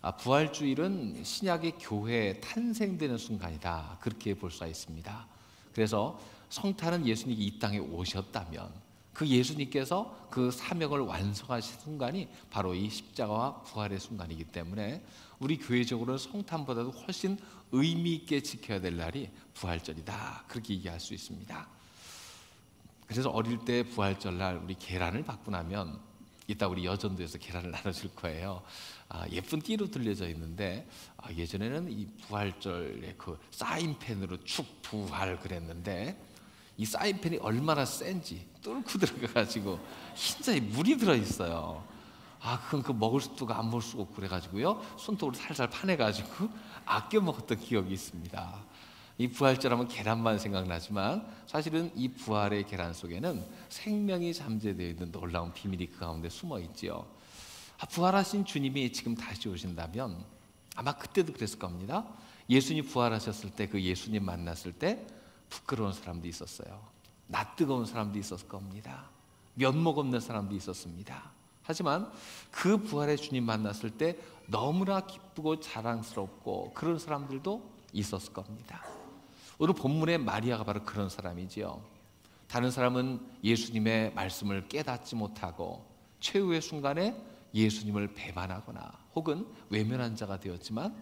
아, 부활주일은 신약의 교회 탄생되는 순간이다. 그렇게 볼 수가 있습니다. 그래서 성탄은 예수님이 이 땅에 오셨다면 그 예수님께서 그 사명을 완성하신 순간이 바로 이 십자가와 부활의 순간이기 때문에 우리 교회적으로는 성탄보다도 훨씬 의미 있게 지켜야 될 날이 부활절이다. 그렇게 얘기할 수 있습니다. 그래서 어릴 때 부활절 날 우리 계란을 받고 나면 이따 우리 여전도에서 계란을 나눠줄 거예요. 아, 예쁜 띠로 들려져 있는데 아, 예전에는 이 부활절에 그 사인펜으로 축 부활 그랬는데 이 사인펜이 얼마나 센지 뚫고 들어가가지고 흰자에 물이 들어 있어요. 아 그건 그 먹을 수도 안 먹을 수가 없고 그래가지고요 손톱으로 살살 파내가지고 아껴 먹었던 기억이 있습니다. 이 부활절하면 계란만 생각나지만 사실은 이 부활의 계란 속에는 생명이 잠재되어 있는 놀라운 비밀이 그 가운데 숨어 있지요. 아, 부활하신 주님이 지금 다시 오신다면 아마 그때도 그랬을 겁니다. 예수님 부활하셨을 때 그 예수님 만났을 때 부끄러운 사람도 있었어요. 낯뜨거운 사람도 있었을 겁니다. 면목 없는 사람도 있었습니다. 하지만 그 부활의 주님 만났을 때 너무나 기쁘고 자랑스럽고 그런 사람들도 있었을 겁니다. 오늘 본문의 마리아가 바로 그런 사람이지요. 다른 사람은 예수님의 말씀을 깨닫지 못하고 최후의 순간에 예수님을 배반하거나 혹은 외면한 자가 되었지만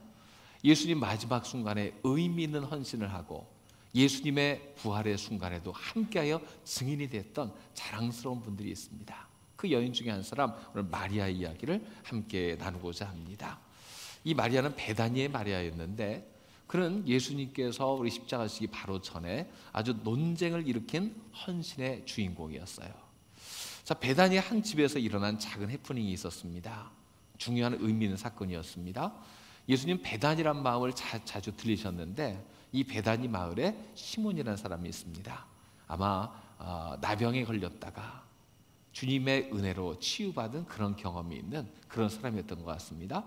예수님 마지막 순간에 의미 있는 헌신을 하고 예수님의 부활의 순간에도 함께하여 증인이 됐던 자랑스러운 분들이 있습니다. 그 여인 중에 한 사람 오늘 마리아 이야기를 함께 나누고자 합니다. 이 마리아는 베다니의 마리아였는데 그는 예수님께서 우리 십자가 지기 바로 전에 아주 논쟁을 일으킨 헌신의 주인공이었어요. 자, 베다니 한 집에서 일어난 작은 해프닝이 있었습니다. 중요한 의미 있는 사건이었습니다. 예수님 베단이란 마을 자, 자주 들리셨는데 이 베다니 마을에 시몬이라는 사람이 있습니다. 아마 어, 나병에 걸렸다가 주님의 은혜로 치유받은 그런 경험이 있는 그런 사람이었던 것 같습니다.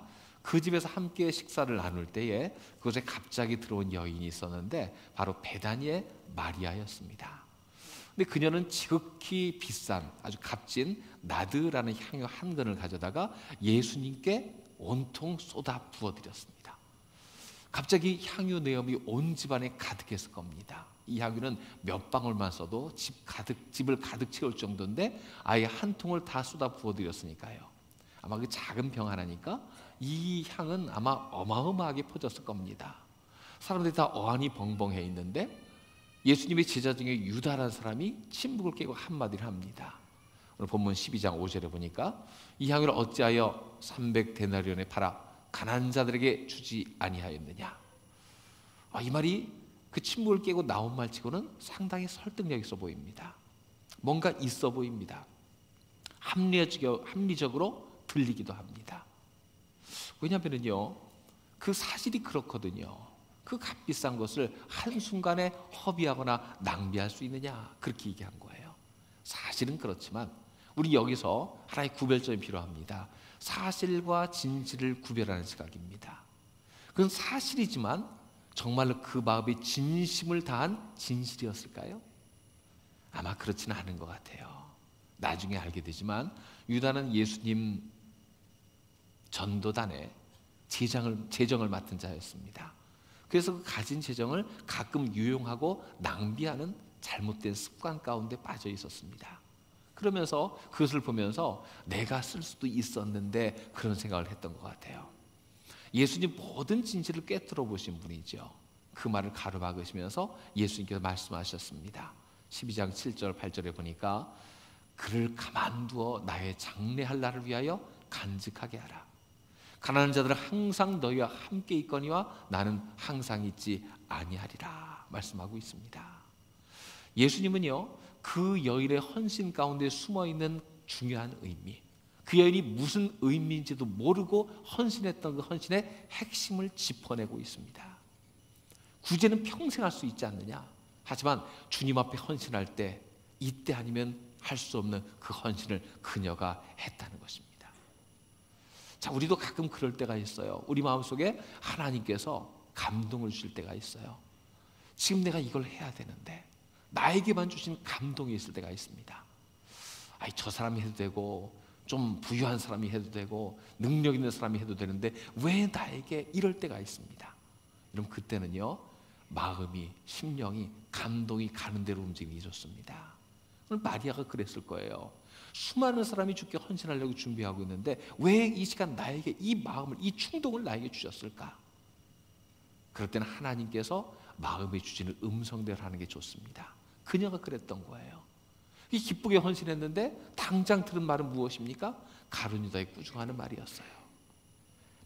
그 집에서 함께 식사를 나눌 때에 그곳에 갑자기 들어온 여인이 있었는데 바로 베다니의 마리아였습니다. 근데 그녀는 지극히 비싼 아주 값진 나드라는 향유 한 근을 가져다가 예수님께 온통 쏟아 부어 드렸습니다. 갑자기 향유 내염이 온 집안에 가득했을 겁니다. 이 향유는 몇 방울만 써도 집 가득 집을 가득 채울 정도인데 아예 한 통을 다 쏟아 부어 드렸으니까요. 아마 그 작은 병 하나니까 이 향은 아마 어마어마하게 퍼졌을 겁니다. 사람들이 다 어안이 벙벙해 있는데 예수님의 제자 중에 유다라는 사람이 침묵을 깨고 한마디를 합니다. 오늘 본문 12장 5절에 보니까 이 향유를 어찌하여 300데나리온에 팔아 가난한 자들에게 주지 아니하였느냐. 아, 이 말이 그 침묵을 깨고 나온 말치고는 상당히 설득력 있어 보입니다. 뭔가 있어 보입니다. 합리적으로 들리기도 합니다. 왜냐하면요, 그 사실이 그렇거든요. 그 값비싼 것을 한순간에 허비하거나 낭비할 수 있느냐 그렇게 얘기한 거예요. 사실은 그렇지만 우리 여기서 하나의 구별점이 필요합니다. 사실과 진실을 구별하는 시각입니다. 그건 사실이지만 정말로 그 마음이 진심을 다한 진실이었을까요? 아마 그렇지는 않은 것 같아요. 나중에 알게 되지만 유다는 예수님 전도단의 재정을, 재정을 맡은 자였습니다. 그래서 그 가진 재정을 가끔 유용하고 낭비하는 잘못된 습관 가운데 빠져 있었습니다. 그러면서 그것을 보면서 내가 쓸 수도 있었는데 그런 생각을 했던 것 같아요. 예수님 모든 진실을 꿰뚫어 보신 분이죠. 그 말을 가로막으시면서 예수님께서 말씀하셨습니다. 12장 7절 8절에 보니까 그를 가만두어 나의 장래할 날을 위하여 간직하게 하라. 가난한 자들은 항상 너희와 함께 있거니와 나는 항상 있지 아니하리라 말씀하고 있습니다. 예수님은요 그 여인의 헌신 가운데 숨어 있는 중요한 의미, 그 여인이 무슨 의미인지도 모르고 헌신했던 그 헌신의 핵심을 짚어내고 있습니다. 구제는 평생 할 수 있지 않느냐? 하지만 주님 앞에 헌신할 때 이때 아니면 할 수 없는 그 헌신을 그녀가 했다는 것입니다. 자, 우리도 가끔 그럴 때가 있어요. 우리 마음속에 하나님께서 감동을 주실 때가 있어요. 지금 내가 이걸 해야 되는데 나에게만 주신 감동이 있을 때가 있습니다. 아이 저 사람이 해도 되고 좀 부유한 사람이 해도 되고 능력 있는 사람이 해도 되는데 왜 나에게 이럴 때가 있습니다. 그럼 그때는요 마음이 심령이 감동이 가는 대로 움직이기 좋습니다. 마리아가 그랬을 거예요. 수많은 사람이 죽게 헌신하려고 준비하고 있는데 왜 이 시간 나에게 이 마음을 이 충동을 나에게 주셨을까? 그럴 때는 하나님께서 마음에 주시는 음성대로 하는 게 좋습니다. 그녀가 그랬던 거예요. 기쁘게 헌신했는데 당장 들은 말은 무엇입니까? 가룟유다의 꾸중하는 말이었어요.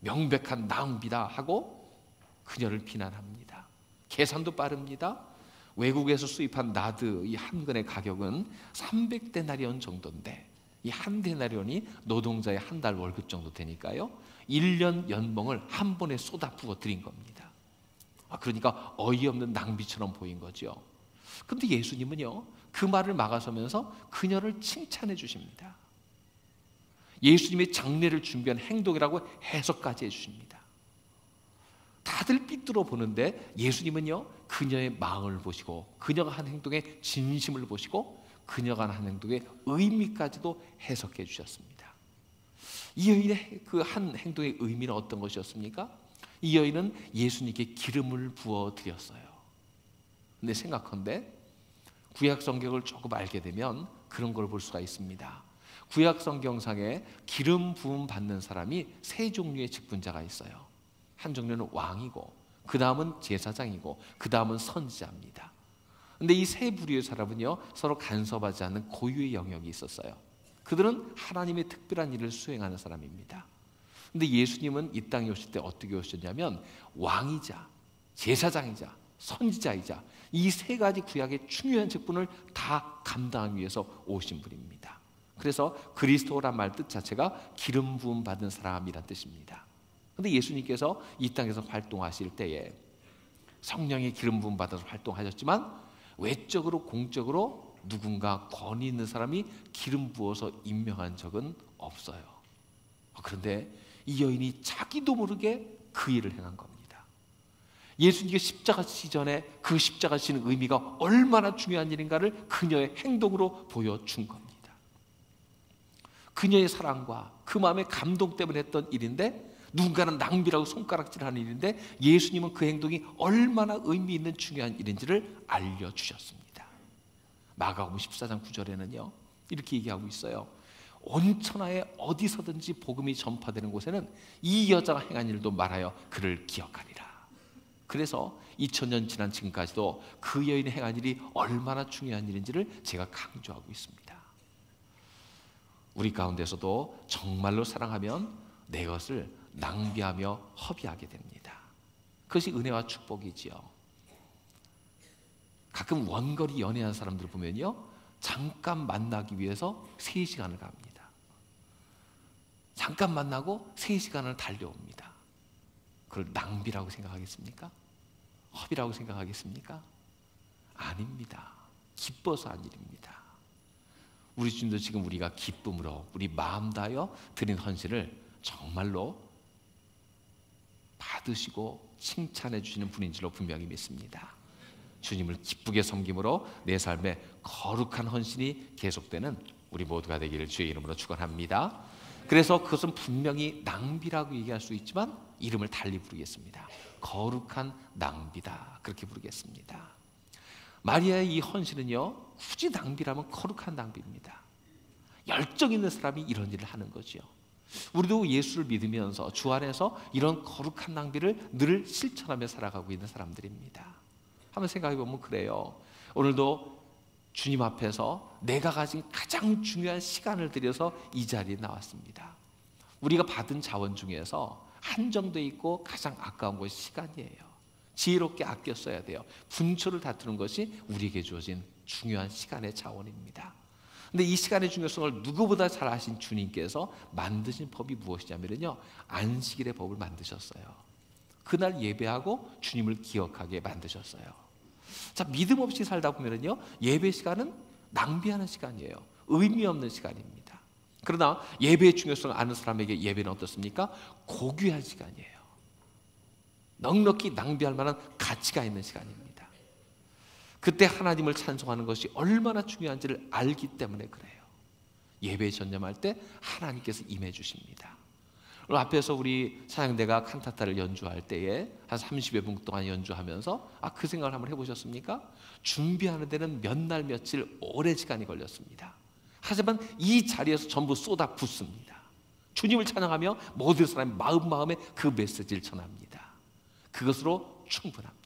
명백한 낭비다 하고 그녀를 비난합니다. 계산도 빠릅니다. 외국에서 수입한 나드 이 한 근의 가격은 300데나리온 정도인데 이 한 데나리온이 노동자의 한 달 월급 정도 되니까요. 1년 연봉을 한 번에 쏟아부어 드린 겁니다. 아, 그러니까 어이없는 낭비처럼 보인 거죠. 근데 예수님은요. 그 말을 막아서면서 그녀를 칭찬해 주십니다. 예수님의 장례를 준비한 행동이라고 해석까지 해 주십니다. 다들 삐뚤어 보는데 예수님은요 그녀의 마음을 보시고 그녀가 한 행동의 진심을 보시고 그녀가 한 행동의 의미까지도 해석해 주셨습니다. 이 여인의 그 한 행동의 의미는 어떤 것이었습니까? 이 여인은 예수님께 기름을 부어 드렸어요. 근데 생각한데 구약 성경을 조금 알게 되면 그런 걸 볼 수가 있습니다. 구약 성경상에 기름 부음 받는 사람이 세 종류의 직분자가 있어요. 한 종류는 왕이고 그 다음은 제사장이고 그 다음은 선지자입니다. 근데 이 세 부류의 사람은요 서로 간섭하지 않는 고유의 영역이 있었어요. 그들은 하나님의 특별한 일을 수행하는 사람입니다. 근데 예수님은 이 땅에 오실 때 어떻게 오셨냐면 왕이자 제사장이자 선지자이자 이 세 가지 구약의 중요한 직분을 다 감당하기 위해서 오신 분입니다. 그래서 그리스도란 말 뜻 자체가 기름 부음 받은 사람이란 뜻입니다. 근데 예수님께서 이 땅에서 활동하실 때에 성령의 기름 부음 받아서 활동하셨지만 외적으로 공적으로 누군가 권위 있는 사람이 기름 부어서 임명한 적은 없어요. 그런데 이 여인이 자기도 모르게 그 일을 행한 겁니다. 예수님께 십자가 시전에 그 십자가 지는 의미가 얼마나 중요한 일인가를 그녀의 행동으로 보여준 겁니다. 그녀의 사랑과 그 마음의 감동 때문에 했던 일인데 누군가는 낭비라고 손가락질하는 일인데 예수님은 그 행동이 얼마나 의미 있는 중요한 일인지를 알려주셨습니다. 마가복음 14장 9절에는요 이렇게 얘기하고 있어요. 온 천하에 어디서든지 복음이 전파되는 곳에는 이 여자가 행한 일도 말하여 그를 기억하리라. 그래서 2000년 지난 지금까지도 그 여인의 행한 일이 얼마나 중요한 일인지를 제가 강조하고 있습니다. 우리 가운데서도 정말로 사랑하면 내 것을 낭비하며 허비하게 됩니다. 그것이 은혜와 축복이지요. 가끔 원거리 연애한 사람들 보면요. 잠깐 만나기 위해서 3시간을 갑니다. 잠깐 만나고 3시간을 달려옵니다. 그걸 낭비라고 생각하겠습니까? 허비라고 생각하겠습니까? 아닙니다. 기뻐서 한 일입니다. 우리 주님도 지금 우리가 기쁨으로 우리 마음 다여 드린 헌신을 정말로 받으시고 칭찬해 주시는 분인 줄로 분명히 믿습니다. 주님을 기쁘게 섬김으로 내 삶에 거룩한 헌신이 계속되는 우리 모두가 되기를 주의 이름으로 축원합니다. 그래서 그것은 분명히 낭비라고 얘기할 수 있지만 이름을 달리 부르겠습니다. 거룩한 낭비다 그렇게 부르겠습니다. 마리아의 이 헌신은요 굳이 낭비라면 거룩한 낭비입니다. 열정 있는 사람이 이런 일을 하는 거죠. 우리도 예수를 믿으면서 주 안에서 이런 거룩한 낭비를 늘 실천하며 살아가고 있는 사람들입니다. 한번 생각해 보면 그래요. 오늘도 주님 앞에서 내가 가진 가장 중요한 시간을 들여서 이 자리에 나왔습니다. 우리가 받은 자원 중에서 한정돼 있고 가장 아까운 것이 시간이에요. 지혜롭게 아껴 써야 돼요. 분초를 다투는 것이 우리에게 주어진 중요한 시간의 자원입니다. 근데 이 시간의 중요성을 누구보다 잘 아신 주님께서 만드신 법이 무엇이냐면요. 안식일의 법을 만드셨어요. 그날 예배하고 주님을 기억하게 만드셨어요. 자, 믿음 없이 살다 보면요. 예배 시간은 낭비하는 시간이에요. 의미 없는 시간입니다. 그러나 예배의 중요성을 아는 사람에게 예배는 어떻습니까? 고귀한 시간이에요. 넉넉히 낭비할 만한 가치가 있는 시간입니다. 그때 하나님을 찬송하는 것이 얼마나 중요한지를 알기 때문에 그래요. 예배에 전념할 때 하나님께서 임해 주십니다. 앞에서 우리 사장대가 칸타타를 연주할 때에 한 30여 분 동안 연주하면서 아 그 생각을 한번 해보셨습니까? 준비하는 데는 몇 날 며칠 오래 시간이 걸렸습니다. 하지만 이 자리에서 전부 쏟아 붓습니다. 주님을 찬양하며 모든 사람이 마음 마음에 그 메시지를 전합니다. 그것으로 충분합니다.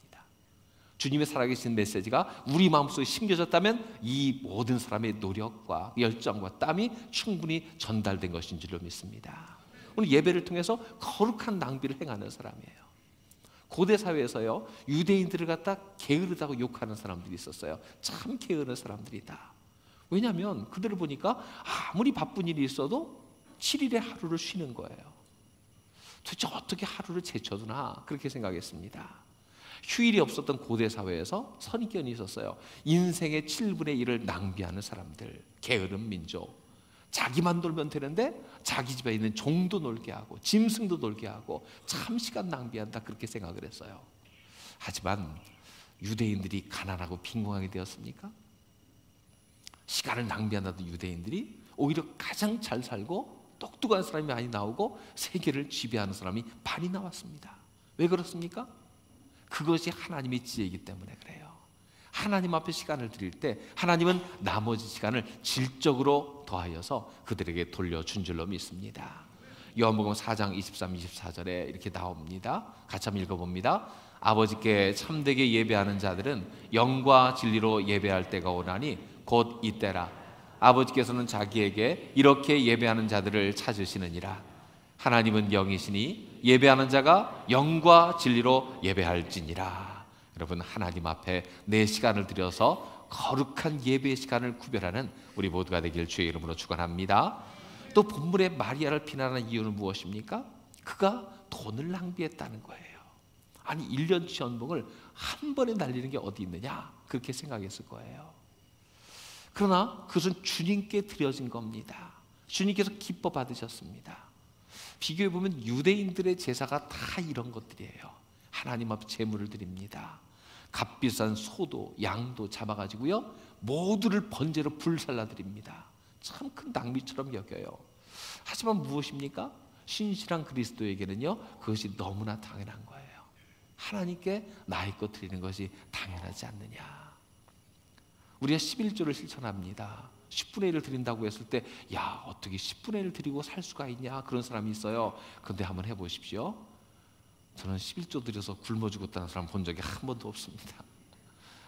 주님의 살아계신 메시지가 우리 마음속에 심겨졌다면 이 모든 사람의 노력과 열정과 땀이 충분히 전달된 것인 줄로 믿습니다. 오늘 예배를 통해서 거룩한 낭비를 행하는 사람이에요. 고대 사회에서요 유대인들을 갖다 게으르다고 욕하는 사람들이 있었어요. 참 게으른 사람들이다. 왜냐하면 그들을 보니까 아무리 바쁜 일이 있어도 7일의 하루를 쉬는 거예요. 도대체 어떻게 하루를 제쳐두나 그렇게 생각했습니다. 휴일이 없었던 고대 사회에서 선입견이 있었어요. 인생의 7분의 1을 낭비하는 사람들, 게으른 민족. 자기만 놀면 되는데 자기 집에 있는 종도 놀게 하고 짐승도 놀게 하고 참 시간 낭비한다 그렇게 생각을 했어요. 하지만 유대인들이 가난하고 빈곤하게 되었습니까? 시간을 낭비한다던 유대인들이 오히려 가장 잘 살고 똑똑한 사람이 많이 나오고 세계를 지배하는 사람이 많이 나왔습니다. 왜 그렇습니까? 그것이 하나님의 지혜이기 때문에 그래요. 하나님 앞에 시간을 드릴 때 하나님은 나머지 시간을 질적으로 더하여서 그들에게 돌려준 줄로 믿습니다. 요한복음 4장 23, 24절에 이렇게 나옵니다. 같이 한번 읽어봅니다. 아버지께 참되게 예배하는 자들은 영과 진리로 예배할 때가 오나니 곧 이때라. 아버지께서는 자기에게 이렇게 예배하는 자들을 찾으시느니라. 하나님은 영이시니 예배하는 자가 영과 진리로 예배할지니라. 여러분 하나님 앞에 내 시간을 들여서 거룩한 예배 시간을 구별하는 우리 모두가 되길 주의 이름으로 축원합니다. 또 본문의 마리아를 비난하는 이유는 무엇입니까? 그가 돈을 낭비했다는 거예요. 아니 1년치 연봉을 한 번에 날리는 게 어디 있느냐? 그렇게 생각했을 거예요. 그러나 그것은 주님께 드려진 겁니다. 주님께서 기뻐 받으셨습니다. 비교해 보면 유대인들의 제사가 다 이런 것들이에요. 하나님 앞 제물을 드립니다. 값비싼 소도 양도 잡아가지고요 모두를 번제로 불살라 드립니다. 참 큰 낭비처럼 여겨요. 하지만 무엇입니까? 신실한 그리스도에게는요 그것이 너무나 당연한 거예요. 하나님께 나의 것 드리는 것이 당연하지 않느냐. 우리가 11조를 실천합니다. 10분의 1을 드린다고 했을 때, 야, 어떻게 10분의 1을 드리고 살 수가 있냐? 그런 사람이 있어요. 근데 한번 해보십시오. 저는 11조 드려서 굶어 죽었다는 사람 본 적이 한 번도 없습니다.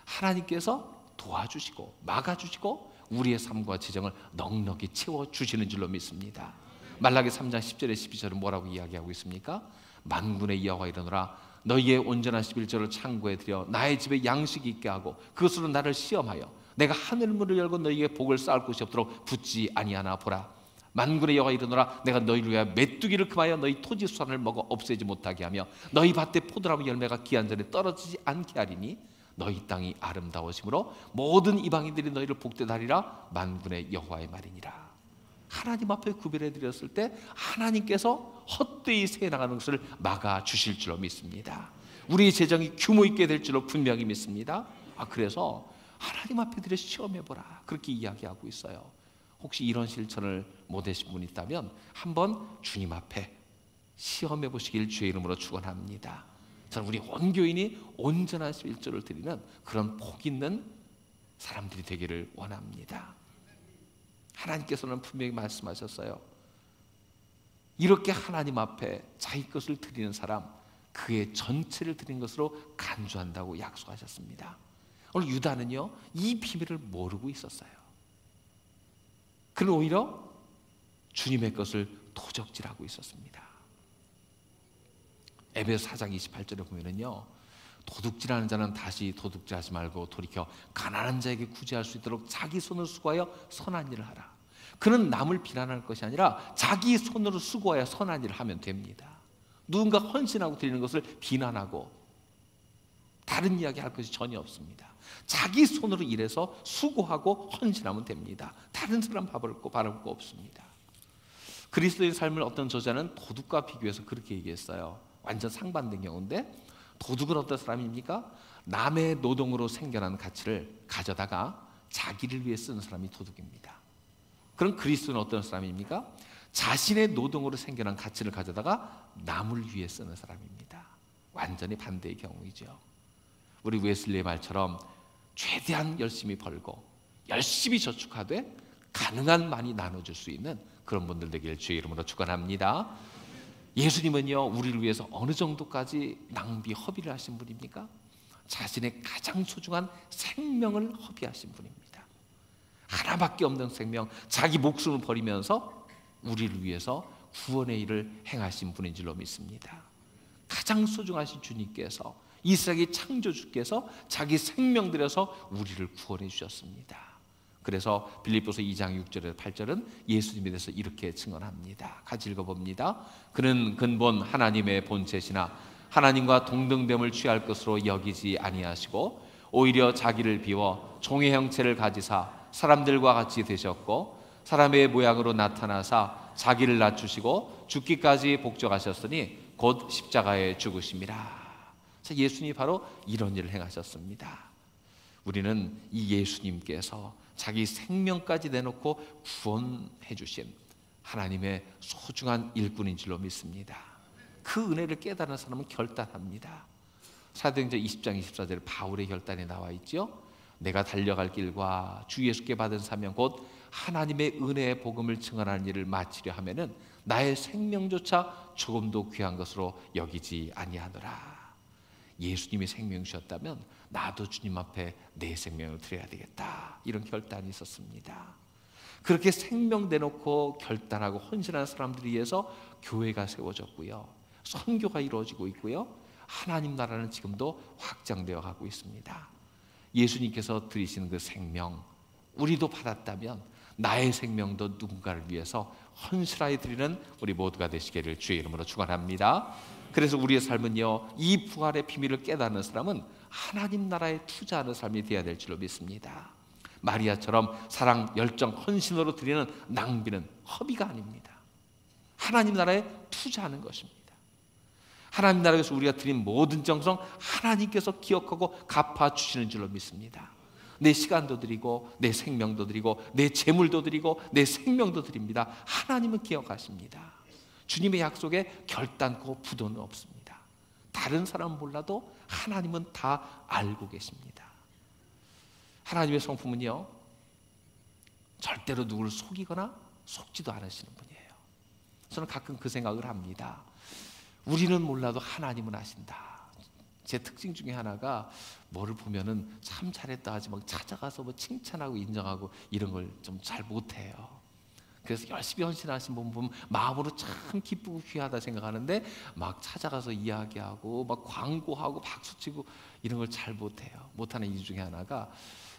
하나님께서 도와주시고, 막아주시고, 우리의 삶과 지정을 넉넉히 채워주시는 줄로 믿습니다. 말라기 3장 10절에 12절은 뭐라고 이야기하고 있습니까? 만군의 여호와 이르노라 너희의 온전한 11절을 창고에 들여 나의 집에 양식이 있게 하고 그것으로 나를 시험하여 내가 하늘 문을 열고 너희에게 복을 쌓을 곳이 없도록 붙지 아니하나 보라. 만군의 여호와 이르노라 내가 너희를 위하여 메뚜기를 금하여 너희 토지 수산을 먹어 없애지 못하게 하며 너희 밭에 포도나무 열매가 기한 전에 떨어지지 않게 하리니 너희 땅이 아름다워심으로 모든 이방인들이 너희를 복되다리라 만군의 여호와의 말이니라. 하나님 앞에 구별해 드렸을 때 하나님께서 헛되이 새 나가는 것을 막아 주실 줄로 믿습니다. 우리의 재정이 규모 있게 될 줄로 분명히 믿습니다. 아 그래서 하나님 앞에 들여 시험해 보라. 그렇게 이야기하고 있어요. 혹시 이런 실천을 못 하신 분 있다면 한번 주님 앞에 시험해 보시길 주의 이름으로 축원합니다. 저는 우리 원교인이 온전한 11조를 드리는 그런 복 있는 사람들이 되기를 원합니다. 하나님께서는 분명히 말씀하셨어요. 이렇게 하나님 앞에 자기 것을 드리는 사람 그의 전체를 드린 것으로 간주한다고 약속하셨습니다. 오늘 유다는요 이 비밀을 모르고 있었어요. 그는 오히려 주님의 것을 도적질하고 있었습니다. 에베소 4장 28절에 보면은요. 도둑질하는 자는 다시 도둑질하지 말고 돌이켜 가난한 자에게 구제할 수 있도록 자기 손을 수고하여 선한 일을 하라. 그는 남을 비난할 것이 아니라 자기 손으로 수고하여 선한 일을 하면 됩니다. 누군가 헌신하고 드리는 것을 비난하고 다른 이야기 할 것이 전혀 없습니다. 자기 손으로 일해서 수고하고 헌신하면 됩니다. 다른 사람 바랄 거 바랄 거 없습니다. 그리스도의 삶을 어떤 저자는 도둑과 비교해서 그렇게 얘기했어요. 완전 상반된 경우인데 도둑은 어떤 사람입니까? 남의 노동으로 생겨난 가치를 가져다가 자기를 위해 쓰는 사람이 도둑입니다. 그럼 그리스도는 어떤 사람입니까? 자신의 노동으로 생겨난 가치를 가져다가 남을 위해 쓰는 사람입니다. 완전히 반대의 경우이죠. 우리 웨슬리의 말처럼 최대한 열심히 벌고 열심히 저축하되 가능한 많이 나눠줄 수 있는 그런 분들 되길 주의 이름으로 축원합니다. 예수님은요 우리를 위해서 어느 정도까지 낭비 허비를 하신 분입니까? 자신의 가장 소중한 생명을 허비하신 분입니다. 하나밖에 없는 생명, 자기 목숨을 버리면서 우리를 위해서 구원의 일을 행하신 분인 줄로 믿습니다. 가장 소중하신 주님께서 이스라엘의 창조주께서 자기 생명 들여서 우리를 구원해 주셨습니다. 그래서 빌립보서 2장 6절에서 8절은 예수님에 대해서 이렇게 증언합니다. 같이 읽어봅니다. 그는 근본 하나님의 본체시나 하나님과 동등됨을 취할 것으로 여기지 아니하시고 오히려 자기를 비워 종의 형체를 가지사 사람들과 같이 되셨고 사람의 모양으로 나타나사 자기를 낮추시고 죽기까지 복종하셨으니 곧 십자가에 죽으심이라. 예수님이 바로 이런 일을 행하셨습니다. 우리는 이 예수님께서 자기 생명까지 내놓고 구원해 주신 하나님의 소중한 일꾼인 줄로 믿습니다. 그 은혜를 깨달은 사람은 결단합니다. 사도행전 20장 24절 바울의 결단에 나와 있죠. 내가 달려갈 길과 주 예수께 받은 사명 곧 하나님의 은혜의 복음을 증언하는 일을 마치려 하면은 나의 생명조차 조금도 귀한 것으로 여기지 아니하노라. 예수님이 생명 주셨다면 나도 주님 앞에 내 생명을 드려야 되겠다. 이런 결단이 있었습니다. 그렇게 생명 내놓고 결단하고 헌신하는 사람들에 의해서 교회가 세워졌고요. 선교가 이루어지고 있고요. 하나님 나라는 지금도 확장되어 가고 있습니다. 예수님께서 드리신 그 생명 우리도 받았다면 나의 생명도 누군가를 위해서 헌신하여 드리는 우리 모두가 되시기를 주의 이름으로 축원합니다. 그래서 우리의 삶은요 이 부활의 비밀을 깨닫는 사람은 하나님 나라에 투자하는 삶이 되어야 될 줄로 믿습니다. 마리아처럼 사랑, 열정, 헌신으로 드리는 낭비는 허비가 아닙니다. 하나님 나라에 투자하는 것입니다. 하나님 나라에서 우리가 드린 모든 정성 하나님께서 기억하고 갚아 주시는 줄로 믿습니다. 내 시간도 드리고 내 생명도 드리고 내 재물도 드리고 내 생명도 드립니다. 하나님은 기억하십니다. 주님의 약속에 결단코 부도는 없습니다. 다른 사람 몰라도 하나님은 다 알고 계십니다. 하나님의 성품은요, 절대로 누구를 속이거나 속지도 않으시는 분이에요. 저는 가끔 그 생각을 합니다. 우리는 몰라도 하나님은 아신다. 제 특징 중에 하나가 뭐를 보면은 참 잘했다 하지 막 찾아가서 뭐 칭찬하고 인정하고 이런 걸 좀 잘 못해요. 그래서 열심히 헌신하신 분 보면 마음으로 참 기쁘고 귀하다 생각하는데 막 찾아가서 이야기하고 막 광고하고 박수치고 이런 걸 잘 못해요. 못하는 이유 중에 하나가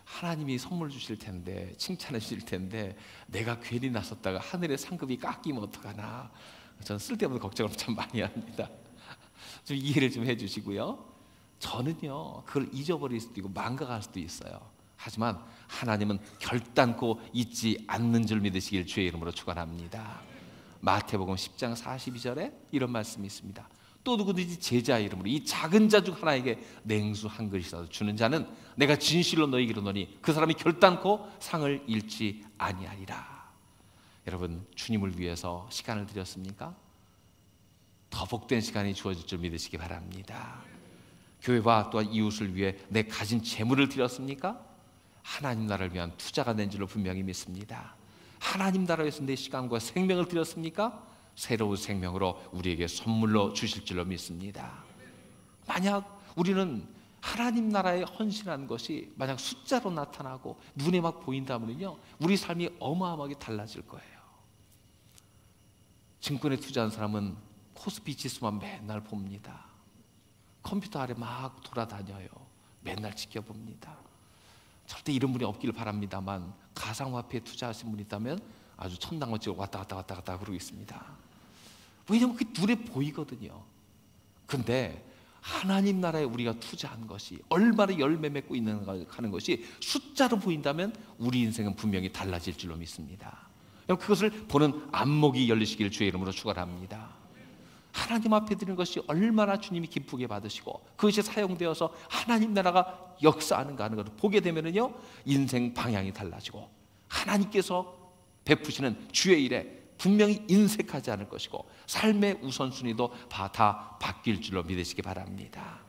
하나님이 선물 주실 텐데 칭찬해 주실 텐데 내가 괜히 나섰다가 하늘의 상급이 깎이면 어떡하나 저는 쓸데없는 걱정을 참 많이 합니다. 좀 이해를 좀 해주시고요. 저는요 그걸 잊어버릴 수도 있고 망각할 수도 있어요. 하지만 하나님은 결단코 잊지 않는 줄 믿으시길 주의 이름으로 축원합니다. 마태복음 10장 42절에 이런 말씀이 있습니다. 또 누구든지 제자 이름으로 이 작은 자 중 하나에게 냉수 한 그릇이라도 주는 자는 내가 진실로 너희에게 이르노니 그 사람이 결단코 상을 잃지 아니하리라. 여러분 주님을 위해서 시간을 드렸습니까? 더 복된 시간이 주어질 줄 믿으시기 바랍니다. 교회와 또한 이웃을 위해 내 가진 재물을 드렸습니까? 하나님 나라를 위한 투자가 된 줄로 분명히 믿습니다. 하나님 나라에서 내 시간과 생명을 드렸습니까? 새로운 생명으로 우리에게 선물로 주실 줄로 믿습니다. 만약 우리는 하나님 나라에 헌신한 것이 만약 숫자로 나타나고 눈에 막 보인다면요, 우리 삶이 어마어마하게 달라질 거예요. 증권에 투자한 사람은 코스피 지수만 맨날 봅니다. 컴퓨터 아래 막 돌아다녀요. 맨날 지켜봅니다. 절대 이런 분이 없기를 바랍니다만 가상화폐에 투자하신 분이 있다면 아주 천당어찌로 왔다 갔다 왔다 갔다 그러고 있습니다. 왜냐하면 그게 눈에 보이거든요. 근데 하나님 나라에 우리가 투자한 것이 얼마나 열매 맺고 있는가 하는 것이 숫자로 보인다면 우리 인생은 분명히 달라질 줄로 믿습니다. 그것을 보는 안목이 열리시기를 주의 이름으로 축원합니다. 하나님 앞에 드리는 것이 얼마나 주님이 기쁘게 받으시고 그것이 사용되어서 하나님 나라가 역사하는가 하는 것을 보게 되면은요 인생 방향이 달라지고 하나님께서 베푸시는 주의 일에 분명히 인색하지 않을 것이고 삶의 우선순위도 다 바뀔 줄로 믿으시기 바랍니다.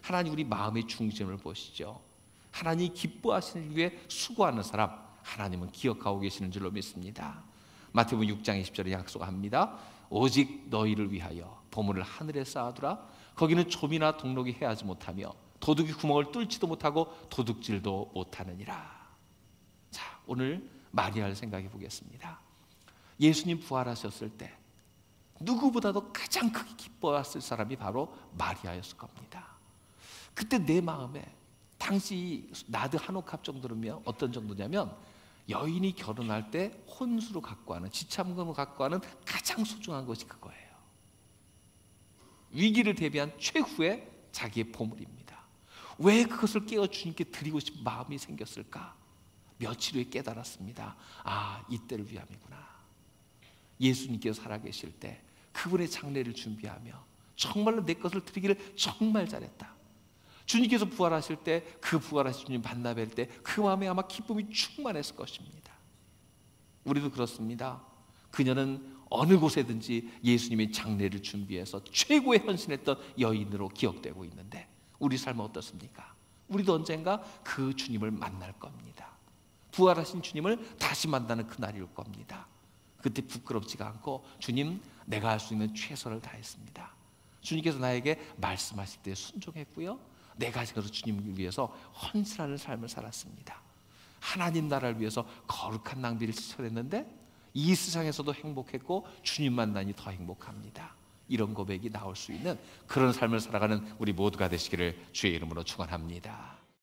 하나님 우리 마음의 중심을 보시죠. 하나님 기뻐하시는 위해 수고하는 사람 하나님은 기억하고 계시는 줄로 믿습니다. 마태복음 6장 20절에 약속합니다. 오직 너희를 위하여 보물을 하늘에 쌓아두라. 거기는 좀이나 동록이 해하지 못하며 도둑이 구멍을 뚫지도 못하고 도둑질도 못하느니라. 자, 오늘 마리아를 생각해 보겠습니다. 예수님 부활하셨을 때 누구보다도 가장 크게 기뻐했을 사람이 바로 마리아였을 겁니다. 그때 내 마음에 당시 나드 한옥합 정도면 어떤 정도냐면 여인이 결혼할 때 혼수로 갖고 하는 지참금을 갖고 하는 가장 소중한 것이 그거예요. 위기를 대비한 최후의 자기의 보물입니다. 왜 그것을 깨어 주님께 드리고 싶은 마음이 생겼을까? 며칠 후에 깨달았습니다. 아, 이때를 위함이구나. 예수님께서 살아계실 때 그분의 장례를 준비하며 정말로 내 것을 드리기를 정말 잘했다. 주님께서 부활하실 때 그 부활하신 주님 만나 뵐 때 그 마음에 아마 기쁨이 충만했을 것입니다. 우리도 그렇습니다. 그녀는 어느 곳에든지 예수님의 장례를 준비해서 최고의 헌신했던 여인으로 기억되고 있는데 우리 삶은 어떻습니까? 우리도 언젠가 그 주님을 만날 겁니다. 부활하신 주님을 다시 만나는 그날이 올 겁니다. 그때 부끄럽지가 않고 주님 내가 할 수 있는 최선을 다했습니다. 주님께서 나에게 말씀하실 때 순종했고요. 내가 지금 주님을 위해서 헌신하는 삶을 살았습니다. 하나님 나라를 위해서 거룩한 낭비를 실천했는데 이 세상에서도 행복했고 주님 만나니 더 행복합니다. 이런 고백이 나올 수 있는 그런 삶을 살아가는 우리 모두가 되시기를 주의 이름으로 축원합니다.